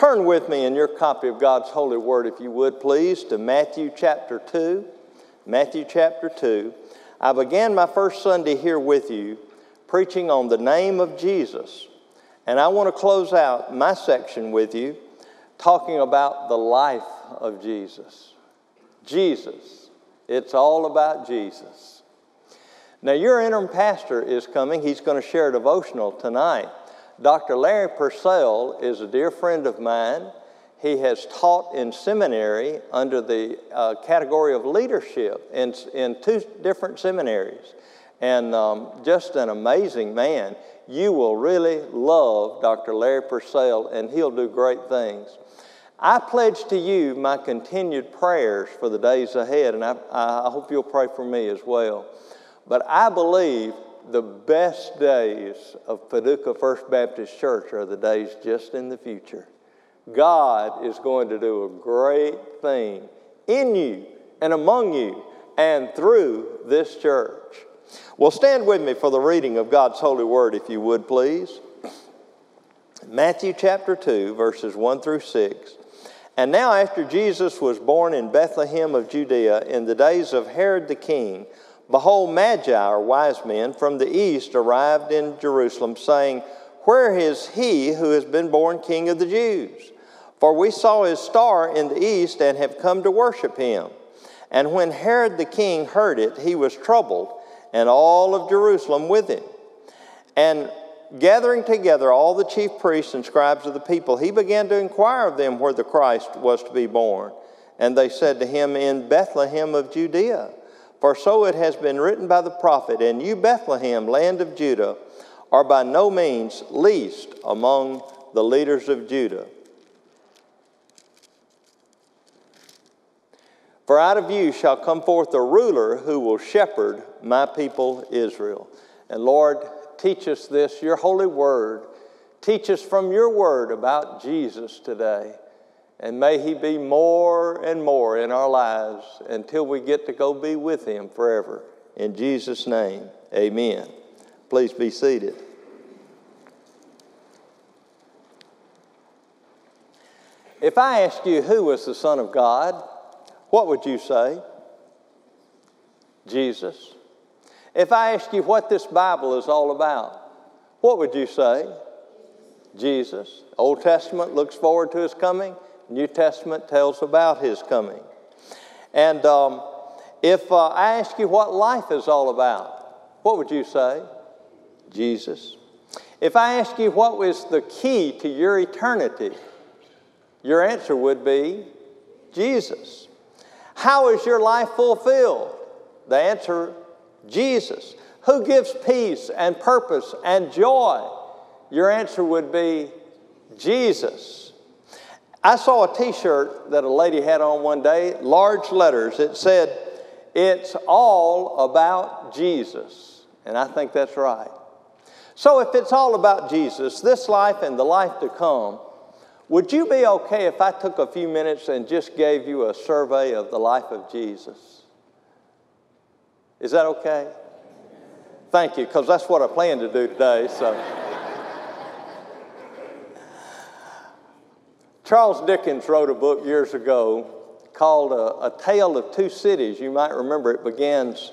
Turn with me in your copy of God's holy word, if you would, please, to Matthew chapter 2. Matthew chapter 2. I began my first Sunday here with you preaching on the name of Jesus. And I want to close out my section with you talking about the life of Jesus. Jesus. It's all about Jesus. Now, your interim pastor is coming. He's going to share a devotional tonight. Dr. Larry Purcell is a dear friend of mine. He has taught in seminary under the uh, category of leadership in, in two different seminaries. And um, just an amazing man. You will really love Dr. Larry Purcell, and he'll do great things. I pledge to you my continued prayers for the days ahead, and I, I hope you'll pray for me as well. But I believe the best days of Paducah First Baptist Church are the days just in the future. God is going to do a great thing in you and among you and through this church. Well, stand with me for the reading of God's holy word, if you would, please. Matthew chapter 2, verses 1 through 6. And now, after Jesus was born in Bethlehem of Judea in the days of Herod the king, Behold, Magi, or wise men, from the east arrived in Jerusalem, saying, Where is he who has been born King of the Jews? For we saw his star in the east and have come to worship him. And when Herod the king heard it, he was troubled, and all of Jerusalem with him. And gathering together all the chief priests and scribes of the people, he began to inquire of them where the Christ was to be born. And they said to him, In Bethlehem of Judea. For so it has been written by the prophet, And you, Bethlehem, land of Judah, are by no means least among the leaders of Judah. For out of you shall come forth a ruler who will shepherd my people Israel. And Lord, teach us this, your holy word. Teach us from your word about Jesus today. And may He be more and more in our lives until we get to go be with Him forever. In Jesus' name, amen. Please be seated. If I asked you who was the Son of God, what would you say? Jesus. If I asked you what this Bible is all about, what would you say? Jesus. Old Testament looks forward to his coming. New Testament tells about his coming. And um, if uh, I ask you what life is all about, what would you say? Jesus. If I ask you what was the key to your eternity, your answer would be Jesus. How is your life fulfilled? The answer, Jesus. Who gives peace and purpose and joy? Your answer would be Jesus. I saw a t shirt that a lady had on one day, large letters. It said, It's all about Jesus. And I think that's right. So, if it's all about Jesus, this life and the life to come, would you be okay if I took a few minutes and just gave you a survey of the life of Jesus? Is that okay? Thank you, because that's what I plan to do today. So. Charles Dickens wrote a book years ago called a, a, Tale of Two Cities. You might remember it begins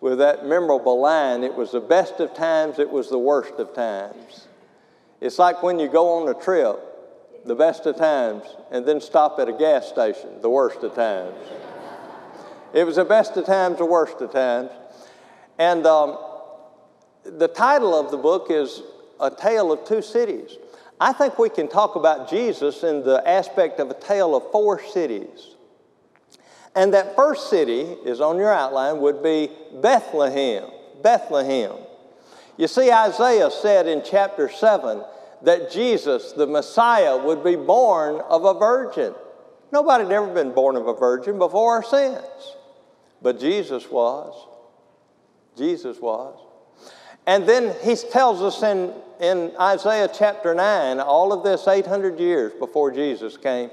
with that memorable line it was the best of times, it was the worst of times. It's like when you go on a trip, the best of times, and then stop at a gas station, the worst of times. it was the best of times, the worst of times. And um, the title of the book is A Tale of Two Cities. I think we can talk about Jesus in the aspect of a tale of four cities. And that first city is on your outline would be Bethlehem. Bethlehem. You see, Isaiah said in chapter 7 that Jesus, the Messiah, would be born of a virgin. Nobody had ever been born of a virgin before or since. But Jesus was. Jesus was. And then he tells us in, in Isaiah chapter 9, all of this 800 years before Jesus came,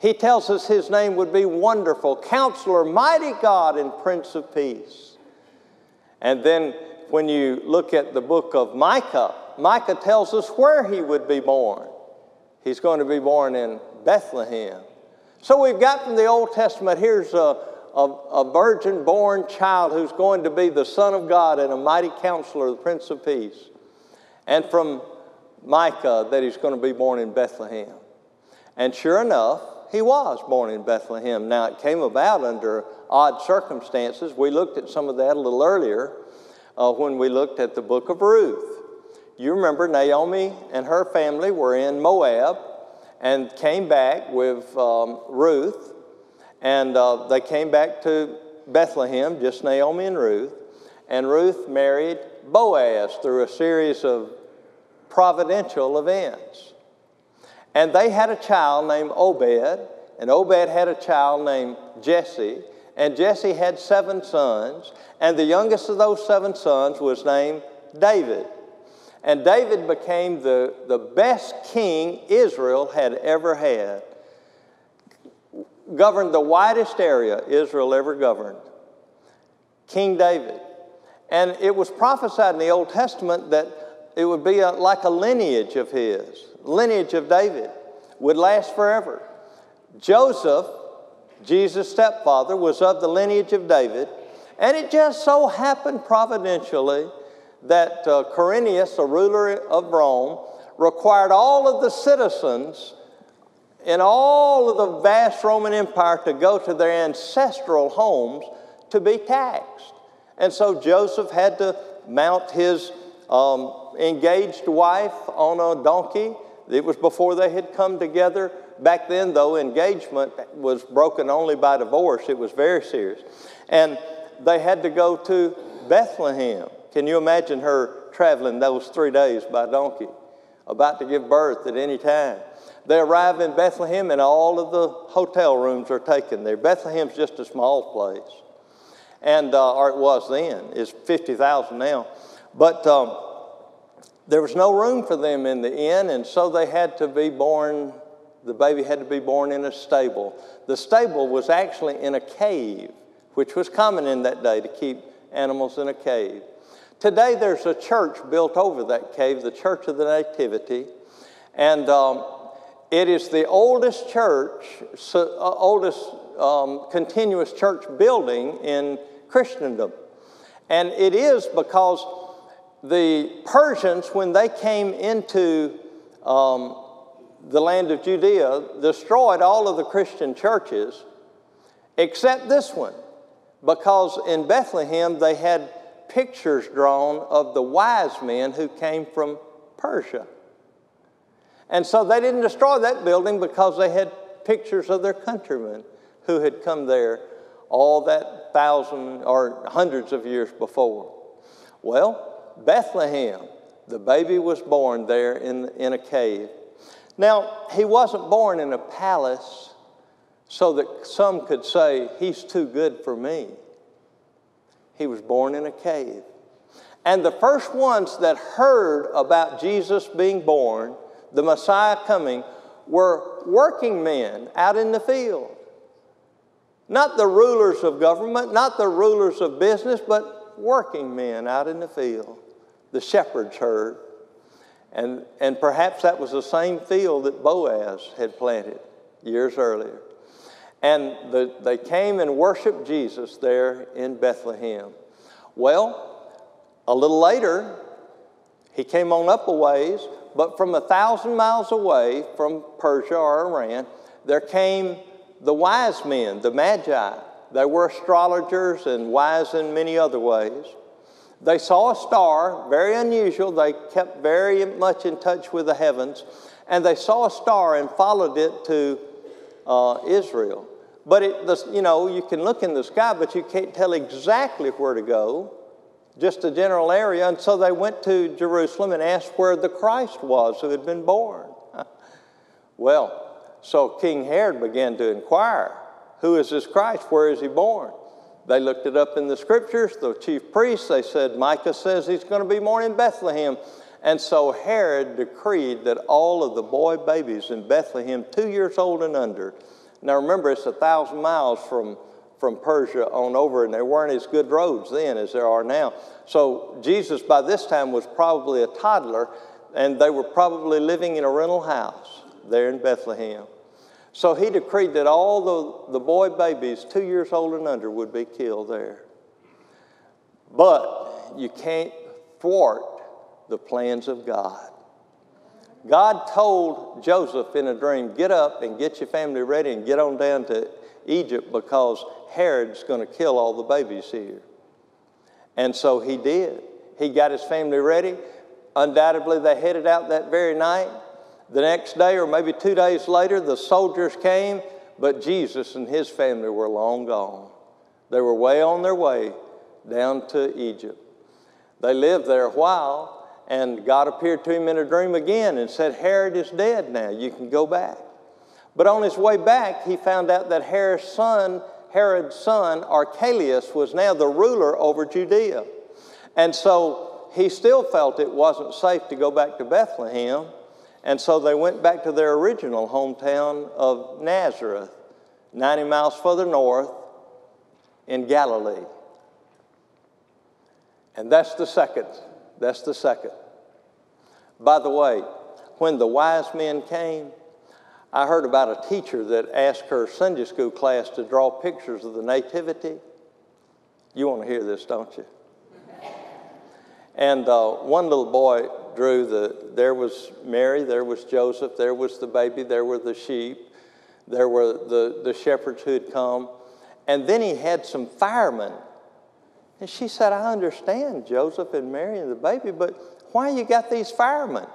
he tells us his name would be Wonderful, Counselor, Mighty God, and Prince of Peace. And then when you look at the book of Micah, Micah tells us where he would be born. He's going to be born in Bethlehem. So we've got from the Old Testament here's a, a, a virgin born child who's going to be the Son of God and a mighty counselor, the Prince of Peace. And from Micah, that he's going to be born in Bethlehem. And sure enough, he was born in Bethlehem. Now, it came about under odd circumstances. We looked at some of that a little earlier uh, when we looked at the book of Ruth. You remember Naomi and her family were in Moab and came back with um, Ruth, and uh, they came back to Bethlehem, just Naomi and Ruth. And Ruth married Boaz through a series of providential events. And they had a child named Obed, and Obed had a child named Jesse, and Jesse had seven sons, and the youngest of those seven sons was named David. And David became the, the best king Israel had ever had. Governed the widest area Israel ever governed. King David. And it was prophesied in the Old Testament that it would be a, like a lineage of his, lineage of David, would last forever. Joseph, Jesus' stepfather, was of the lineage of David, and it just so happened providentially that uh, a ruler of Rome, required all of the citizens in all of the vast Roman Empire to go to their ancestral homes to be taxed. And so Joseph had to mount his um, engaged wife on a donkey. It was before they had come together. Back then, though, engagement was broken only by divorce. It was very serious. And they had to go to Bethlehem. Can you imagine her traveling those three days by donkey, about to give birth at any time? They arrive in Bethlehem, and all of the hotel rooms are taken there. Bethlehem's just a small place, and uh, or it was then. It's fifty thousand now, but. Um, there was no room for them in the inn, and so they had to be born, the baby had to be born in a stable. The stable was actually in a cave, which was common in that day to keep animals in a cave. Today, there's a church built over that cave, the Church of the Nativity, and um, it is the oldest church, so, uh, oldest um, continuous church building in Christendom. And it is because the Persians, when they came into um, the land of Judea, destroyed all of the Christian churches except this one, because in Bethlehem they had pictures drawn of the wise men who came from Persia. And so they didn't destroy that building because they had pictures of their countrymen who had come there all that thousand or hundreds of years before. Well, Bethlehem. The baby was born there in, in a cave. Now, he wasn't born in a palace so that some could say, He's too good for me. He was born in a cave. And the first ones that heard about Jesus being born, the Messiah coming, were working men out in the field. Not the rulers of government, not the rulers of business, but working men out in the field the shepherds heard. And, and perhaps that was the same field that Boaz had planted years earlier. And the, they came and worshiped Jesus there in Bethlehem. Well, a little later, he came on up a ways, but from a thousand miles away from Persia or Iran, there came the wise men, the Magi. They were astrologers and wise in many other ways. They saw a star, very unusual. They kept very much in touch with the heavens, and they saw a star and followed it to uh, Israel. But it, the, you know, you can look in the sky, but you can't tell exactly where to go, just a general area. And so they went to Jerusalem and asked where the Christ was who had been born. well, so King Herod began to inquire, "Who is this Christ? Where is he born?" They looked it up in the scriptures. The chief priests, they said, Micah says he's going to be born in Bethlehem. And so Herod decreed that all of the boy babies in Bethlehem, two years old and under, now remember, it's a thousand miles from, from Persia on over, and there weren't as good roads then as there are now. So Jesus, by this time, was probably a toddler, and they were probably living in a rental house. there in Bethlehem. So he decreed that all the, the boy babies two years old and under would be killed there. But you can't thwart the plans of God. God told Joseph in a dream, Get up and get your family ready and get on down to Egypt because Herod's going to kill all the babies here. And so he did. He got his family ready. Undoubtedly, they headed out that very night. The next day, or maybe two days later, the soldiers came, but Jesus and his family were long gone. They were way on their way down to Egypt. They lived there a while, and God appeared to him in a dream again and said, Herod is dead now. You can go back. But on his way back, he found out that Herod's son, Herod's son, Archelaus, was now the ruler over Judea. And so he still felt it wasn't safe to go back to Bethlehem. And so they went back to their original hometown of Nazareth, 90 miles further north in Galilee. And that's the second. That's the second. By the way, when the wise men came, I heard about a teacher that asked her Sunday school class to draw pictures of the Nativity. You want to hear this, don't you? And uh, one little boy drew the, there was Mary, there was Joseph, there was the baby, there were the sheep, there were the, the shepherds who had come. And then he had some firemen. And she said, I understand Joseph and Mary and the baby, but why you got these firemen?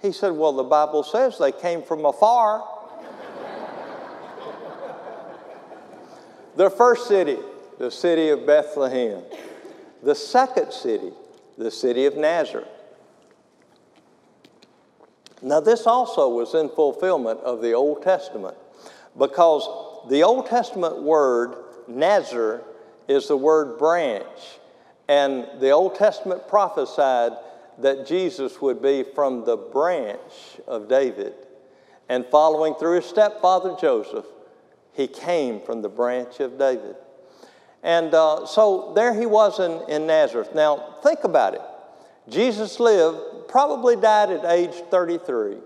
He said, Well, the Bible says they came from afar. the first city, the city of Bethlehem. The second city, the city of Nazareth. Now, this also was in fulfillment of the Old Testament because the Old Testament word Nazar is the word branch. And the Old Testament prophesied that Jesus would be from the branch of David. And following through his stepfather Joseph, he came from the branch of David. And uh, so there he was in, in Nazareth. Now, think about it. Jesus lived, probably died at age 33.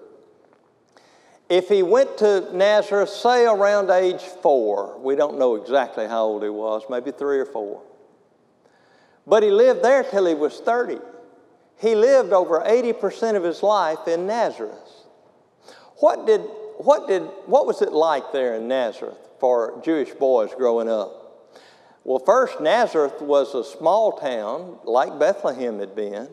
If he went to Nazareth, say around age four, we don't know exactly how old he was, maybe three or four. But he lived there till he was 30. He lived over 80% of his life in Nazareth. What did what did what was it like there in Nazareth for Jewish boys growing up? Well, first, Nazareth was a small town like Bethlehem had been.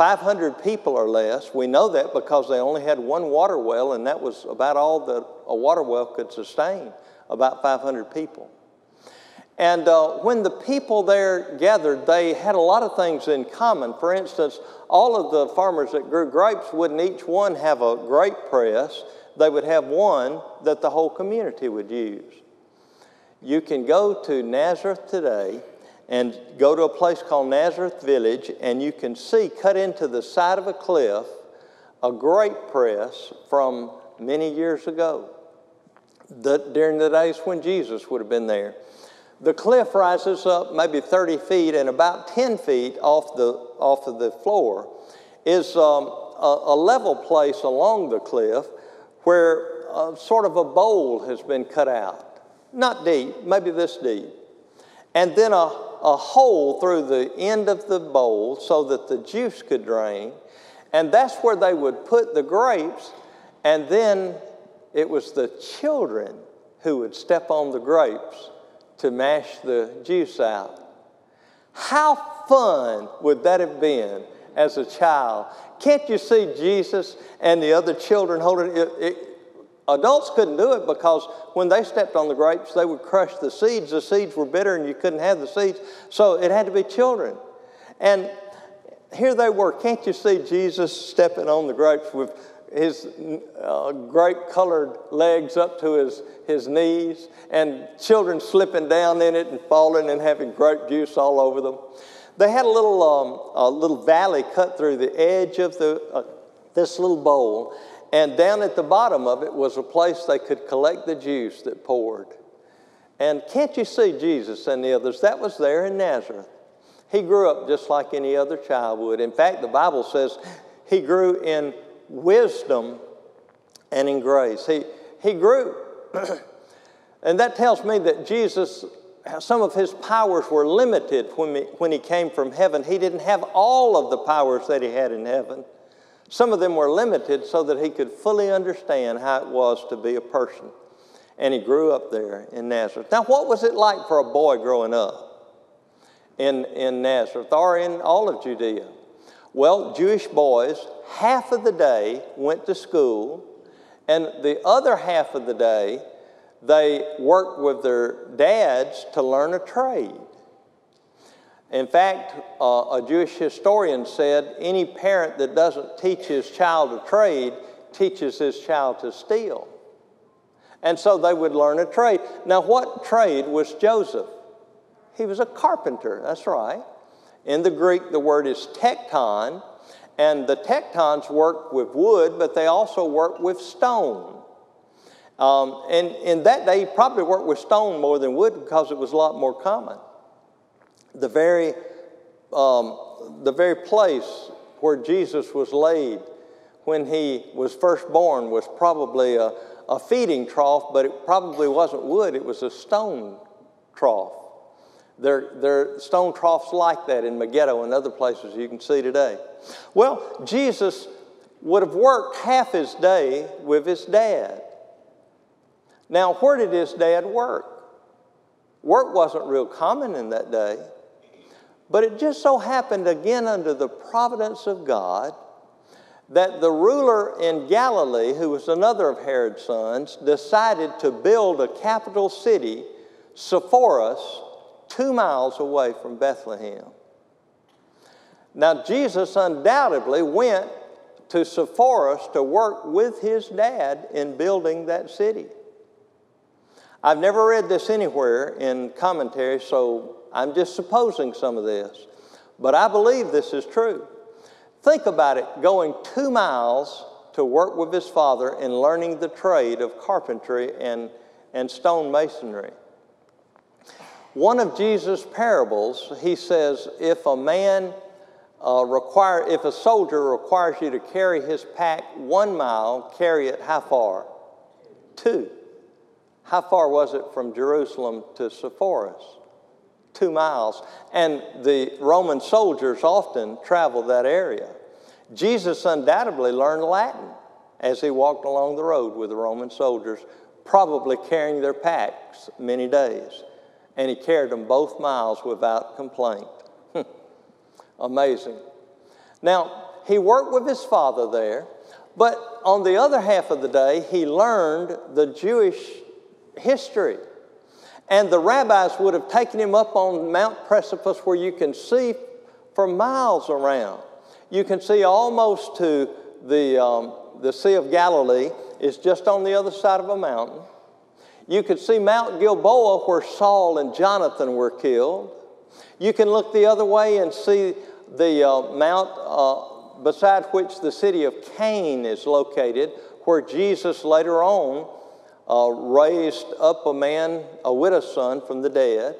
500 people or less. We know that because they only had one water well, and that was about all that a water well could sustain about 500 people. And uh, when the people there gathered, they had a lot of things in common. For instance, all of the farmers that grew grapes wouldn't each one have a grape press, they would have one that the whole community would use. You can go to Nazareth today and go to a place called Nazareth Village, and you can see cut into the side of a cliff a grape press from many years ago, the, during the days when Jesus would have been there. The cliff rises up maybe 30 feet, and about 10 feet off, the, off of the floor is um, a, a, level place along the cliff where uh, sort of a bowl has been cut out. Not deep, maybe this deep. And then a, a hole through the end of the bowl so that the juice could drain. And that's where they would put the grapes. And then it was the children who would step on the grapes to mash the juice out. How fun would that have been as a child? Can't you see Jesus and the other children holding it? it Adults couldn't do it because when they stepped on the grapes, they would crush the seeds. The seeds were bitter and you couldn't have the seeds. So it had to be children. And here they were. Can't you see Jesus stepping on the grapes with his uh, grape colored legs up to his, his knees and children slipping down in it and falling and having grape juice all over them? They had a little, um, a little valley cut through the edge of the, uh, this little bowl and down at the bottom of it was a place they could collect the juice that poured. And can't you see Jesus and the others? That was there in Nazareth. He grew up just like any other child would. In fact, the Bible says he grew in wisdom and in grace. He, he grew. and that tells me that Jesus, some of his powers were limited when, when he came from heaven. He didn't have all of the powers that he had in heaven. Some of them were limited so that he could fully understand how it was to be a person. And he grew up there in Nazareth. Now, what was it like for a boy growing up in, in Nazareth or in all of Judea? Well, Jewish boys, half of the day went to school, and the other half of the day, they worked with their dads to learn a trade. In fact, uh, a Jewish historian said any parent that doesn't teach his child a trade teaches his child to steal. And so they would learn a trade. Now, what trade was Joseph? He was a carpenter, that's right. In the Greek, the word is tekton, and the tektons work with wood, but they also work with stone. Um, and in that day, he probably worked with stone more than wood because it was a lot more common the very, um, the very place where Jesus was laid when he was first born was probably a, a feeding trough, but it probably wasn't wood, it was a stone trough. There, there are stone troughs like that in Megiddo and other places you can see today. Well, Jesus would have worked half his day with his dad. Now, where did his dad work? Work wasn't real common in that day. But it just so happened, again, under the providence of God, that the ruler in Galilee, who was another of Herod's sons, decided to build a capital city, Sepphoris, two miles away from Bethlehem. Now, Jesus undoubtedly went to Sepphoris to work with his dad in building that city. I've never read this anywhere in commentary, so I'm just supposing some of this, but I believe this is true. Think about it going two miles to work with his father in learning the trade of carpentry and, and stone masonry. One of Jesus' parables, he says, if a man uh, require, if a soldier requires you to carry his pack one mile, carry it how far? Two. How far was it from Jerusalem to Sepphoris? Two miles. And the Roman soldiers often traveled that area. Jesus undoubtedly learned Latin as he walked along the road with the Roman soldiers, probably carrying their packs many days. And he carried them both miles without complaint. Amazing. Now, he worked with his father there, but on the other half of the day, he learned the Jewish history and the rabbis would have taken him up on Mount Precipice where you can see for miles around. You can see almost to the, um, the Sea of Galilee, is just on the other side of a mountain. You could see Mount Gilboa where Saul and Jonathan were killed. You can look the other way and see the uh, mount uh, beside which the city of Nain is located, where Jesus later on uh, raised up a man, a widow's son, from the dead.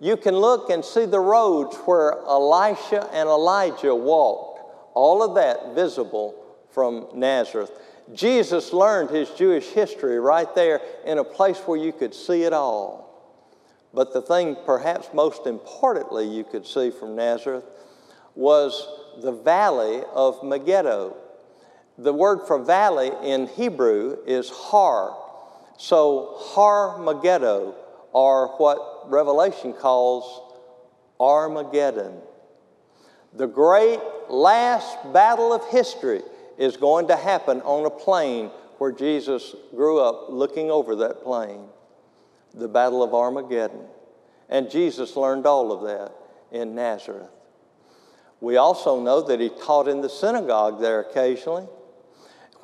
You can look and see the roads where Elisha and Elijah walked, all of that visible from Nazareth. Jesus learned his Jewish history right there in a place where you could see it all. But the thing, perhaps most importantly, you could see from Nazareth was the valley of Megiddo. The word for valley in Hebrew is har, so, Har Megiddo, or what Revelation calls Armageddon. The great last battle of history is going to happen on a plain where Jesus grew up looking over that plain, the Battle of Armageddon. And Jesus learned all of that in Nazareth. We also know that he taught in the synagogue there occasionally.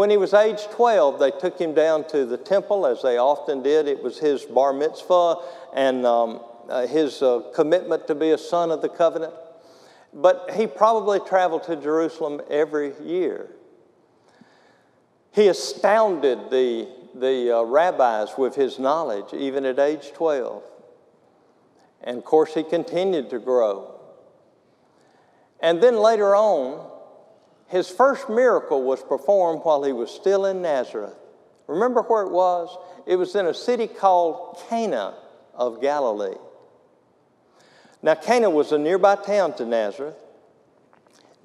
When he was age 12, they took him down to the temple, as they often did. It was his bar mitzvah and um, uh, his uh, commitment to be a son of the covenant. But he probably traveled to Jerusalem every year. He astounded the, the uh, rabbis with his knowledge, even at age 12. And of course, he continued to grow. And then later on, His first miracle was performed while he was still in Nazareth. Remember where it was? It was in a city called Cana of Galilee. Now, Cana was a nearby town to Nazareth.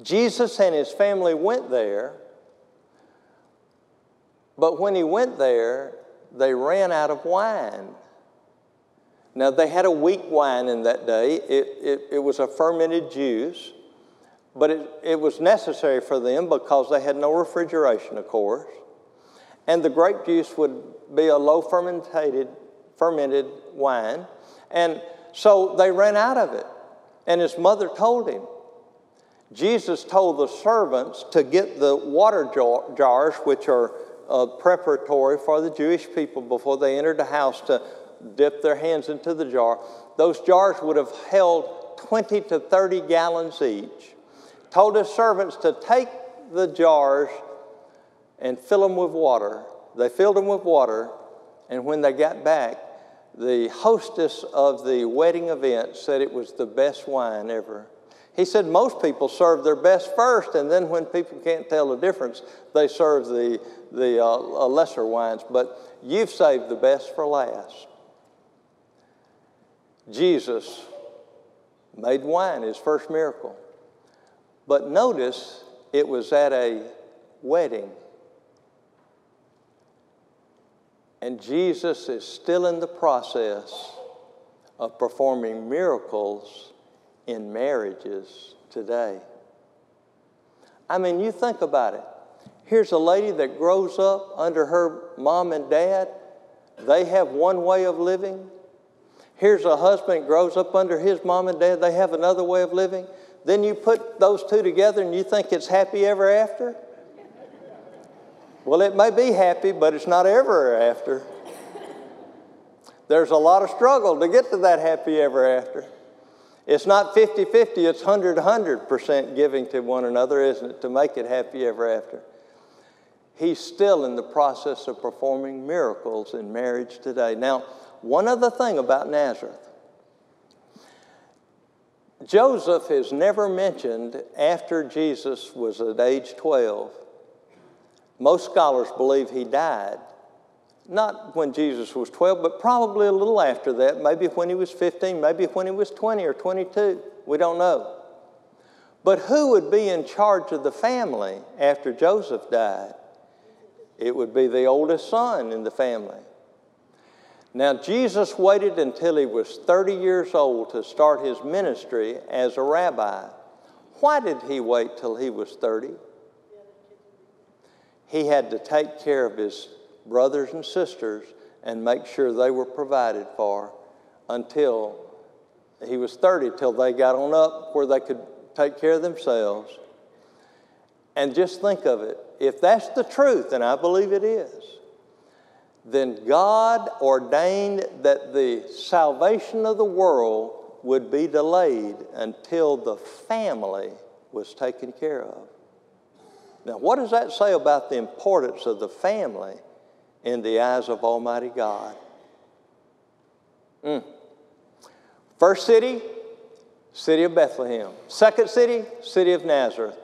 Jesus and his family went there, but when he went there, they ran out of wine. Now, they had a weak wine in that day, it, it, it was a fermented juice, but it, it was necessary for them because they had no refrigeration, of course. And the grape juice would be a low fermented, fermented wine. And so they ran out of it. And his mother told him. Jesus told the servants to get the water jars, which are uh, preparatory for the Jewish people before they entered the house to dip their hands into the jar. Those jars would have held 20 to 30 gallons each. Told his servants to take the jars and fill them with water. They filled them with water, and when they got back, the hostess of the wedding event said it was the best wine ever. He said most people serve their best first, and then when people can't tell the difference, they serve the, the uh, uh lesser wines. But you've saved the best for last. Jesus made wine, his first miracle. But notice it was at a wedding. And Jesus is still in the process of performing miracles in marriages today. I mean, you think about it. Here's a lady that grows up under her mom and dad. They have one way of living. Here's a husband grows up under his mom and dad. They have another way of living. Then you put those two together and you think it's happy ever after? Well, it may be happy, but it's not ever after. There's a lot of struggle to get to that happy ever after. It's not 50 50, it's 100 100% giving to one another, isn't it, to make it happy ever after? He's still in the process of performing miracles in marriage today. Now, one other thing about Nazareth Joseph is never mentioned after Jesus was at age 12. Most scholars believe he died. Not when Jesus was 12, but probably a little after that, maybe when he was 15, maybe when he was 20 or 22. We don't know. But who would be in charge of the family after Joseph died? It would be the oldest son in the family. Now, Jesus waited until he was 30 years old to start his ministry as a rabbi. Why did he wait till he was 30? He had to take care of his brothers and sisters and make sure they were provided for until he was 30, till they got on up where they could take care of themselves. And just think of it if that's the truth, and I believe it is, then God ordained that the salvation of the world would be delayed until the family was taken care of. Now, what does that say about the importance of the family in the eyes of Almighty God? Mm. First city, city of Bethlehem. Second city, city of Nazareth.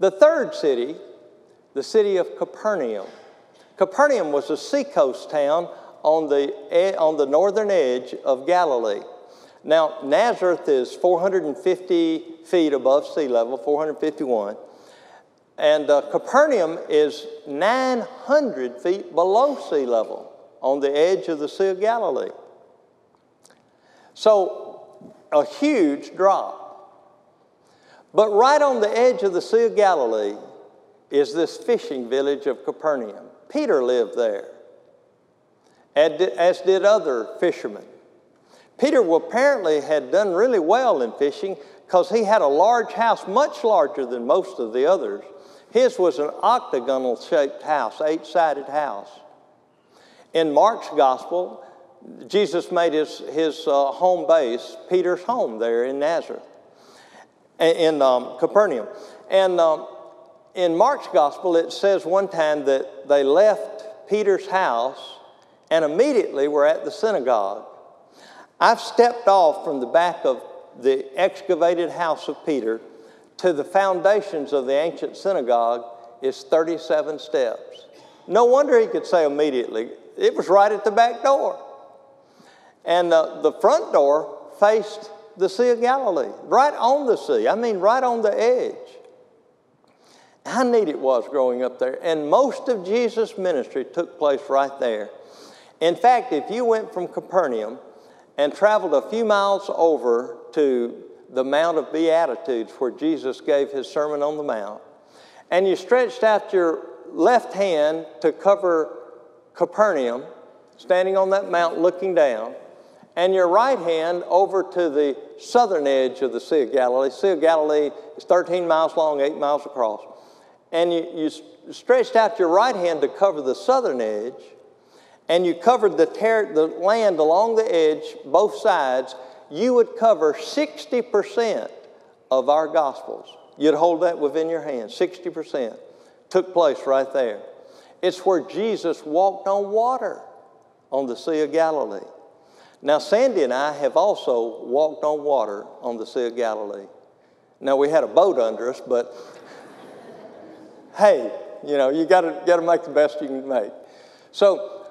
The third city, the city of Capernaum. Capernaum was a seacoast town on the, on the northern edge of Galilee. Now, Nazareth is 450 feet above sea level, 451. And uh, Capernaum is 900 feet below sea level on the edge of the Sea of Galilee. So, a huge drop. But right on the edge of the Sea of Galilee is this fishing village of Capernaum. Peter lived there, as did other fishermen. Peter apparently had done really well in fishing because he had a large house, much larger than most of the others. His was an octagonal shaped house, eight sided house. In Mark's gospel, Jesus made his, his uh, home base, Peter's home there in Nazareth, in um, Capernaum. And um, in Mark's gospel, it says one time that they left Peter's house and immediately were at the synagogue. I've stepped off from the back of the excavated house of Peter to the foundations of the ancient synagogue is 37 steps. No wonder he could say immediately, it was right at the back door. And uh, the front door faced the Sea of Galilee, right on the sea. I mean, right on the edge. How neat it was growing up there. And most of Jesus' ministry took place right there. In fact, if you went from Capernaum and traveled a few miles over to the Mount of Beatitudes where Jesus gave his Sermon on the Mount, and you stretched out your left hand to cover Capernaum, standing on that mount looking down, and your right hand over to the southern edge of the Sea of Galilee. Sea of Galilee is 13 miles long, 8 miles across. And you, you stretched out your right hand to cover the southern edge, and you covered the, ter- the land along the edge, both sides, you would cover 60% of our Gospels. You'd hold that within your hand. 60% took place right there. It's where Jesus walked on water on the Sea of Galilee. Now, Sandy and I have also walked on water on the Sea of Galilee. Now, we had a boat under us, but hey, you know, you got to got to make the best you can make. So,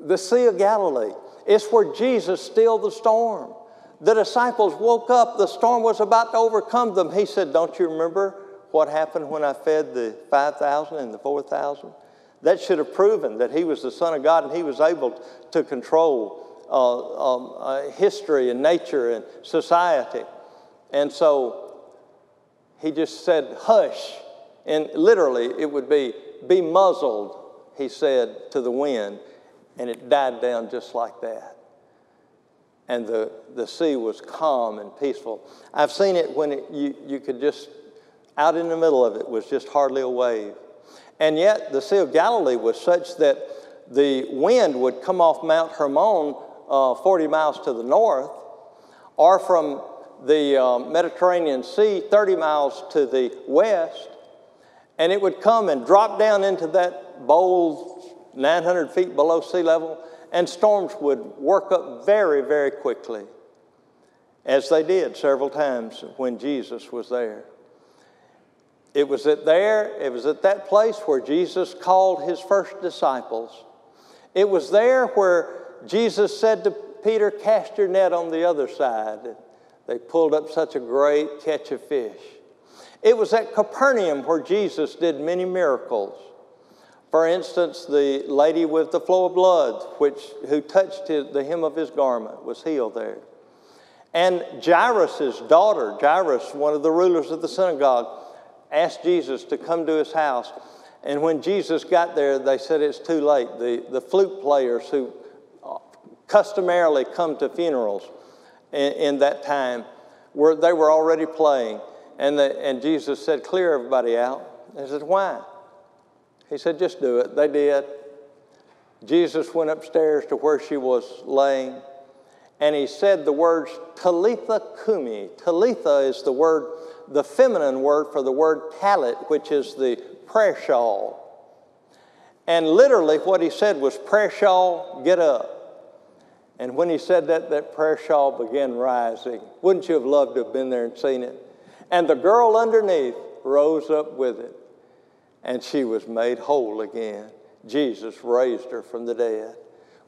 the Sea of Galilee, it's where Jesus stilled the storm. The disciples woke up, the storm was about to overcome them. He said, Don't you remember what happened when I fed the 5,000 and the 4,000? That should have proven that he was the Son of God and he was able to control uh, um, uh, history and nature and society. And so he just said, Hush. And literally, it would be, Be muzzled, he said to the wind. And it died down just like that and the, the sea was calm and peaceful. I've seen it when it, you, you could just, out in the middle of it was just hardly a wave. And yet the Sea of Galilee was such that the wind would come off Mount Hermon uh, 40 miles to the north, or from the uh, Mediterranean Sea 30 miles to the west, and it would come and drop down into that bowl 900 feet below sea level and storms would work up very, very quickly, as they did several times when Jesus was there. It was at there, it was at that place where Jesus called his first disciples. It was there where Jesus said to Peter, Cast your net on the other side. They pulled up such a great catch of fish. It was at Capernaum where Jesus did many miracles. For instance, the lady with the flow of blood, which, who touched his, the hem of his garment, was healed there. And Jairus' daughter, Jairus, one of the rulers of the synagogue, asked Jesus to come to his house. And when Jesus got there, they said it's too late. The, the flute players who customarily come to funerals in, in that time, were, they were already playing. And, the, and Jesus said, Clear everybody out. They said, Why? He said, Just do it. They did. Jesus went upstairs to where she was laying, and he said the words Talitha Kumi. Talitha is the word, the feminine word for the word talit, which is the prayer shawl. And literally, what he said was, Prayer shawl, get up. And when he said that, that prayer shawl began rising. Wouldn't you have loved to have been there and seen it? And the girl underneath rose up with it and she was made whole again. Jesus raised her from the dead.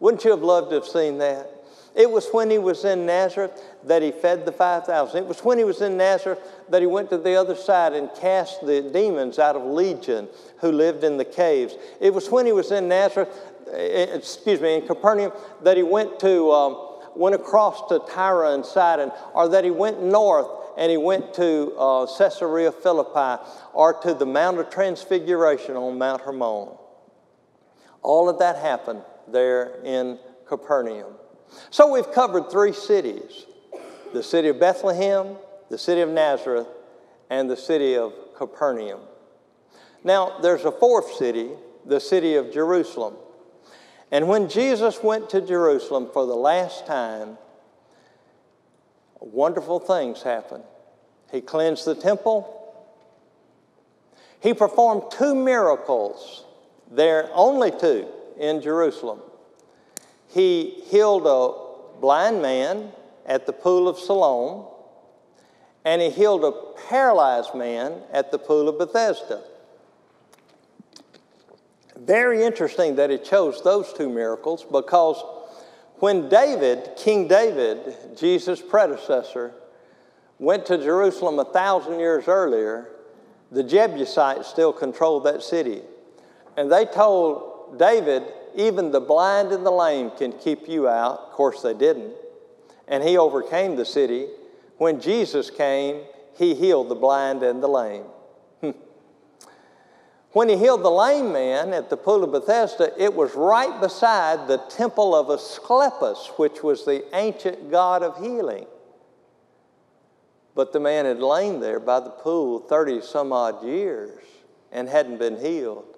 Wouldn't you have loved to have seen that? It was when he was in Nazareth that he fed the 5,000. It was when he was in Nazareth that he went to the other side and cast the demons out of Legion who lived in the caves. It was when he was in Nazareth, eh, excuse me, in Capernaum, that he went to, um, went across to Tyre and Sidon, or that he went north and he went to uh, Caesarea Philippi or to the Mount of Transfiguration on Mount Hermon. All of that happened there in Capernaum. So we've covered three cities the city of Bethlehem, the city of Nazareth, and the city of Capernaum. Now, there's a fourth city, the city of Jerusalem. And when Jesus went to Jerusalem for the last time, wonderful things happened. He cleansed the temple. He performed two miracles there, only two, in Jerusalem. He healed a blind man at the pool of Siloam, and he healed a paralyzed man at the pool of Bethesda. Very interesting that he chose those two miracles because when David, King David, Jesus' predecessor, went to Jerusalem a thousand years earlier, the Jebusites still controlled that city. And they told David, even the blind and the lame can keep you out. Of course, they didn't. And he overcame the city. When Jesus came, he healed the blind and the lame. When he healed the lame man at the pool of Bethesda, it was right beside the temple of Asclepius, which was the ancient god of healing. But the man had lain there by the pool 30 some odd years and hadn't been healed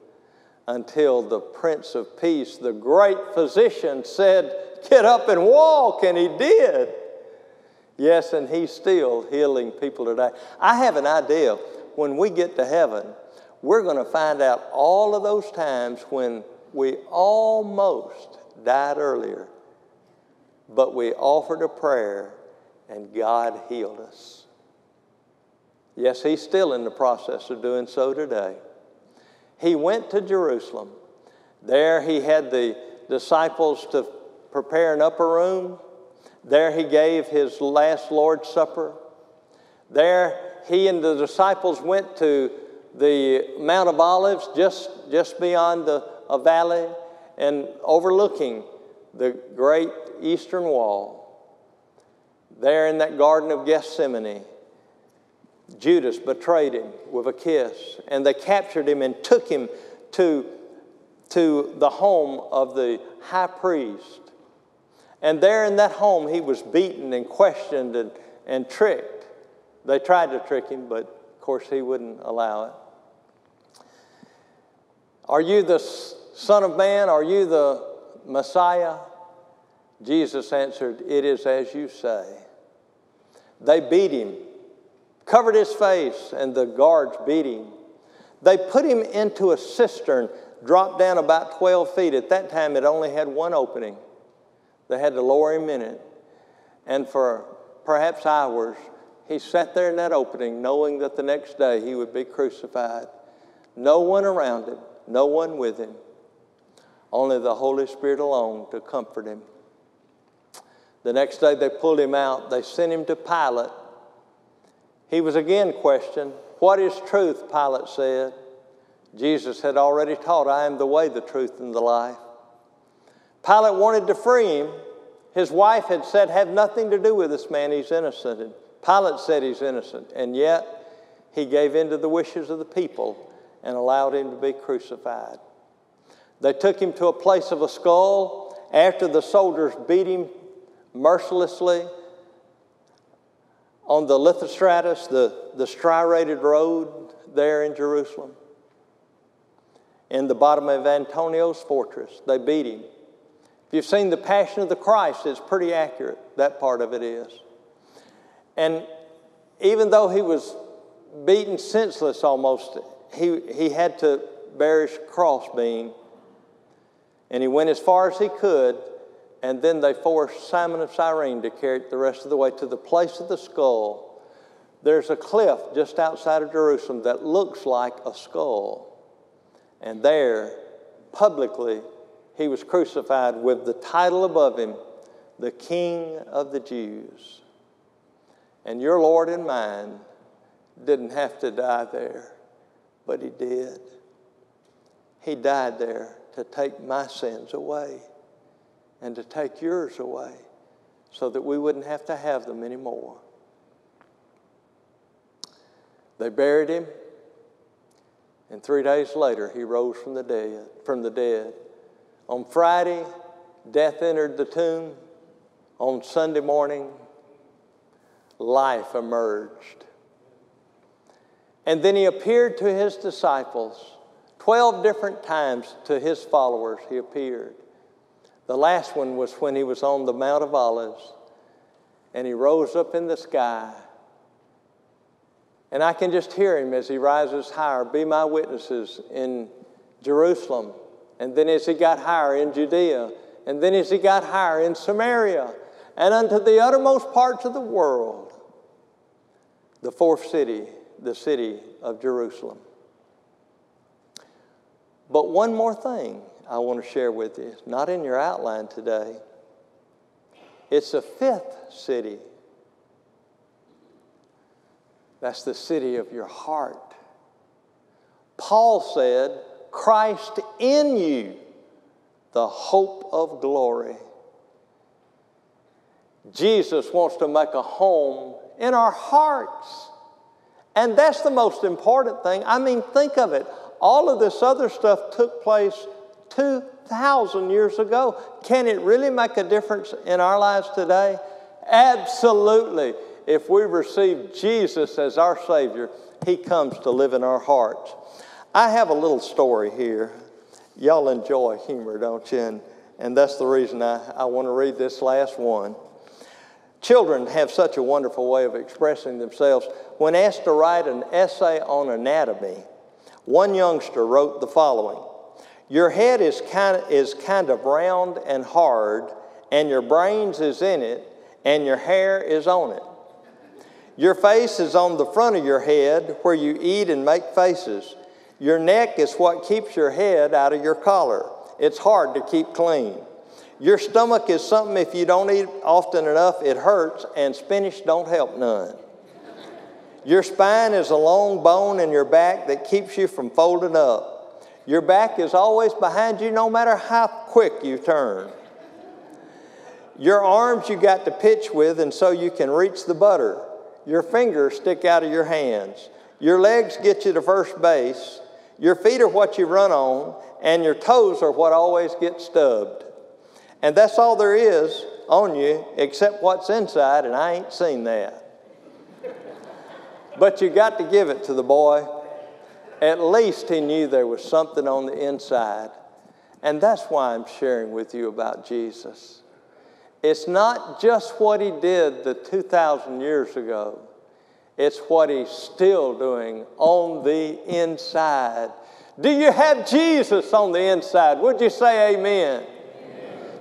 until the Prince of Peace, the great physician, said, Get up and walk, and he did. Yes, and he's still healing people today. I have an idea when we get to heaven, we're going to find out all of those times when we almost died earlier, but we offered a prayer and God healed us. Yes, he's still in the process of doing so today. He went to Jerusalem. There he had the disciples to prepare an upper room. There he gave his last Lord's Supper. There he and the disciples went to the Mount of Olives, just, just beyond the, a valley and overlooking the great eastern wall. There in that Garden of Gethsemane, Judas betrayed him with a kiss, and they captured him and took him to, to the home of the high priest. And there in that home, he was beaten and questioned and, and tricked. They tried to trick him, but course, he wouldn't allow it. Are you the Son of Man? Are you the Messiah? Jesus answered, It is as you say. They beat him covered his face, and the guards beat him. They put him into a cistern, dropped down about 12 feet. At that time, it only had one opening. They had to lower him in it. And for perhaps hours, he sat there in that opening, knowing that the next day he would be crucified. No one around him, no one with him, only the Holy Spirit alone to comfort him. The next day, they pulled him out. They sent him to Pilate. He was again questioned. What is truth? Pilate said. Jesus had already taught, I am the way, the truth, and the life. Pilate wanted to free him. His wife had said, Have nothing to do with this man, he's innocent. Pilate said he's innocent. And yet, he gave in to the wishes of the people and allowed him to be crucified. They took him to a place of a skull. After the soldiers beat him mercilessly, on the Lithostrotos, the, the striated road there in Jerusalem. In the bottom of Antonia's fortress, they beat him. If you've seen the Passion of the Christ, it's pretty accurate. That part of it is. And even though he was beaten senseless almost, he, he had to bear his crossbeam. And he went as far as he could and then they forced Simon of Cyrene to carry it the rest of the way to the place of the skull. There's a cliff just outside of Jerusalem that looks like a skull. And there, publicly, he was crucified with the title above him, the King of the Jews. And your Lord and mine didn't have to die there, but he did. He died there to take my sins away and to take yours away so that we wouldn't have to have them anymore. They buried him, and three days later he rose from the dead. From the dead. On Friday, death entered the tomb. On Sunday morning, life emerged. And then he appeared to his disciples. Twelve different times to his followers he appeared. The last one was when he was on the Mount of Olives and he rose up in the sky. And I can just hear him as he rises higher be my witnesses in Jerusalem. And then as he got higher in Judea. And then as he got higher in Samaria. And unto the uttermost parts of the world. The fourth city, the city of Jerusalem. But one more thing I want to share with you, not in your outline today. It's the fifth city. That's the city of your heart. Paul said, Christ in you, the hope of glory. Jesus wants to make a home in our hearts. And that's the most important thing. I mean, think of it. All of this other stuff took place 2,000 years ago. Can it really make a difference in our lives today? Absolutely. If we receive Jesus as our Savior, He comes to live in our hearts. I have a little story here. Y'all enjoy humor, don't you? And, and that's the reason I, I want to read this last one. Children have such a wonderful way of expressing themselves. When asked to write an essay on anatomy, one youngster wrote the following Your head is kind of, is kind of round and hard, and your brains is in it, and your hair is on it. Your face is on the front of your head where you eat and make faces. Your neck is what keeps your head out of your collar. It's hard to keep clean. Your stomach is something if you don't eat often enough, it hurts, and spinach don't help none. Your spine is a long bone in your back that keeps you from folding up. Your back is always behind you no matter how quick you turn. Your arms you got to pitch with, and so you can reach the butter. Your fingers stick out of your hands. Your legs get you to first base. Your feet are what you run on, and your toes are what always get stubbed. And that's all there is on you except what's inside, and I ain't seen that. but you got to give it to the boy. At least he knew there was something on the inside. And that's why I'm sharing with you about Jesus. It's not just what he did the 2,000 years ago, it's what he's still doing on the inside. Do you have Jesus on the inside? Would you say amen?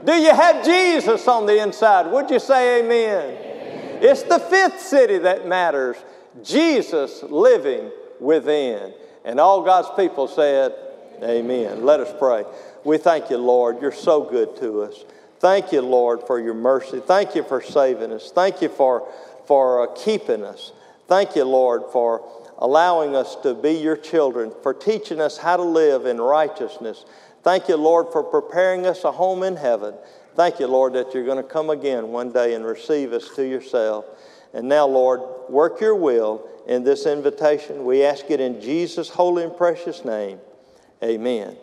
Do you have Jesus on the inside? Would you say amen? amen? It's the fifth city that matters Jesus living within. And all God's people said, Amen. Let us pray. We thank you, Lord. You're so good to us. Thank you, Lord, for your mercy. Thank you for saving us. Thank you for, for uh, keeping us. Thank you, Lord, for allowing us to be your children, for teaching us how to live in righteousness. Thank you, Lord, for preparing us a home in heaven. Thank you, Lord, that you're going to come again one day and receive us to yourself. And now, Lord, work your will in this invitation. We ask it in Jesus' holy and precious name. Amen.